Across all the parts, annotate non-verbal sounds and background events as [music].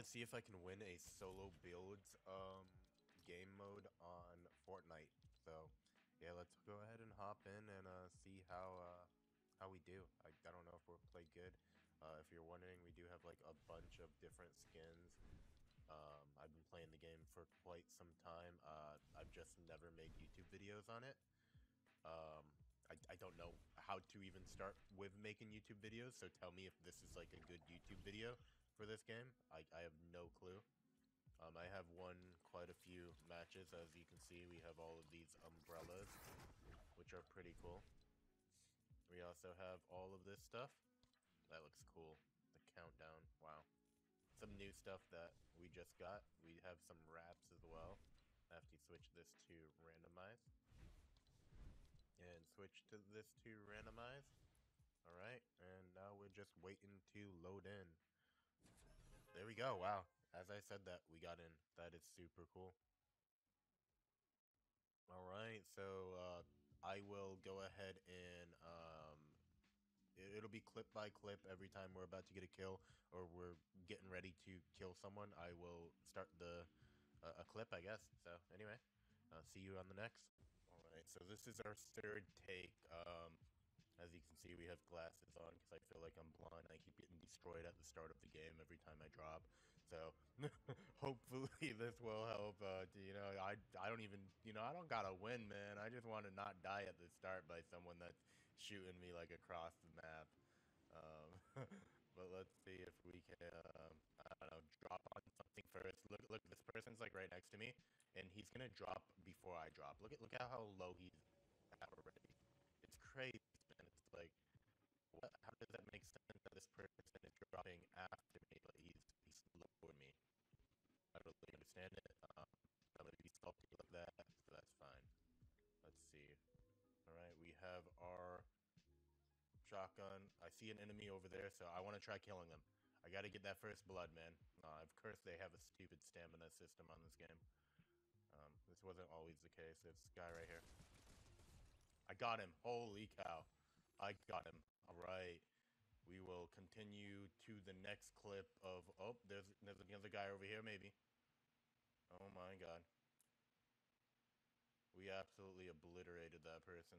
to see if I can win a solo builds um, game mode on Fortnite. So, yeah, let's go ahead and hop in and uh, see how uh, how we do. I, I don't know if we'll play good. Uh, if you're wondering, we do have like a bunch of different skins. Um, I've been playing the game for quite some time. Uh, I've just never made YouTube videos on it. Um, I, I don't know how to even start with making YouTube videos, so tell me if this is like a good YouTube video for this game. I, I have no clue. Um, I have won quite a few matches. As you can see, we have all of these umbrellas, which are pretty cool. We also have all of this stuff. That looks cool. The countdown. Wow. Some new stuff that we just got. We have some wraps as well. Have to switch this to randomize. And switch to this to randomize. Alright, and now we're just waiting to load in. There we go. Wow. As I said that, we got in. That is super cool. All right. So uh, I will go ahead and um, it'll be clip by clip every time we're about to get a kill or we're getting ready to kill someone. I will start the uh, a clip, I guess. So anyway, uh, see you on the next. All right. So this is our third take. Um, as you can see, we have glasses on because I feel like I'm blind. I keep getting destroyed at the start of the game every time I drop. So [laughs] hopefully [laughs] this will help. Uh, to, you know, I I don't even you know I don't gotta win, man. I just want to not die at the start by someone that's shooting me like across the map. Um, [laughs] but let's see if we can um, I don't know drop on something first. Look look, this person's like right next to me, and he's gonna drop before I drop. Look at look at how low he's at already. It's crazy like, what? How does that make sense that this person is dropping after me, but he's he's lower me? I don't really understand it. Um, I'm gonna be salty like that, so that's fine. Let's see. All right, we have our shotgun. I see an enemy over there, so I want to try killing them. I got to get that first blood, man. Uh, of course, they have a stupid stamina system on this game. Um, this wasn't always the case. This guy right here. I got him. Holy cow. I got him. All right. We will continue to the next clip of... Oh, there's, there's another guy over here, maybe. Oh, my God. We absolutely obliterated that person.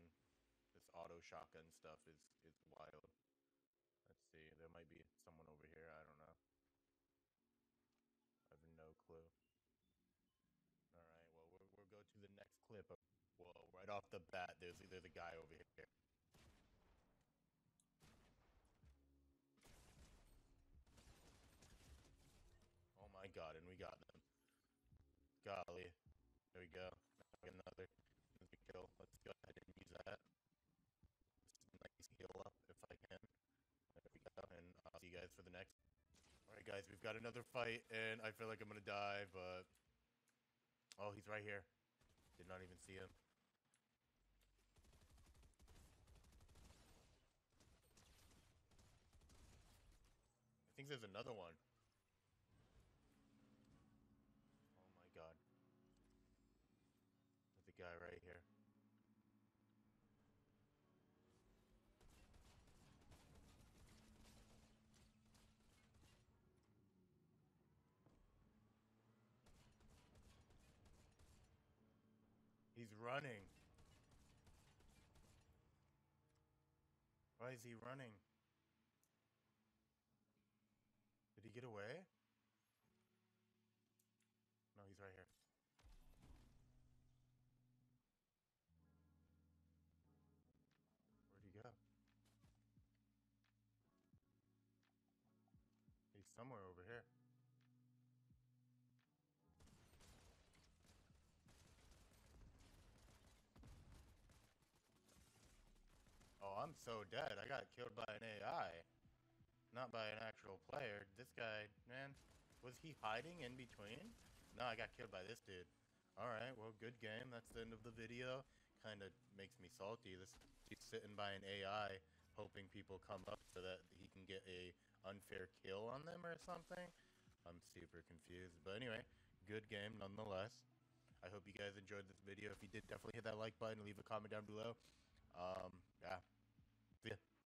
This auto shotgun stuff is, is wild. Let's see. There might be someone over here. I don't know. I have no clue. All right. Well, we'll, go to the next clip. Of whoa, right off the bat, there's, there's a guy over here. God, and we got them. Golly. There we go. Another kill. Let's go ahead and use that. Nice heal up if I can. There we go. And I'll see you guys for the next. Alright guys, we've got another fight and I feel like I'm gonna die, but... Oh, he's right here. Did not even see him. I think there's another one. god. There's a guy right here. He's running. Why is he running? Did he get away? No, he's right here. I'm so dead. I got killed by an AI. Not by an actual player. This guy, man, was he hiding in between? No, I got killed by this dude. Alright, well, good game. That's the end of the video. Kind of makes me salty. This sitting by an AI, hoping people come up so that he can get a unfair kill on them or something. I'm super confused. But anyway, good game nonetheless. I hope you guys enjoyed this video. If you did, definitely hit that like button. Leave a comment down below. Um, yeah. Ya.